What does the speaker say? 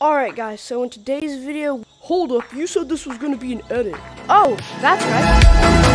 Alright guys, so in today's video, hold up, you said this was gonna be an edit. Oh, that's right.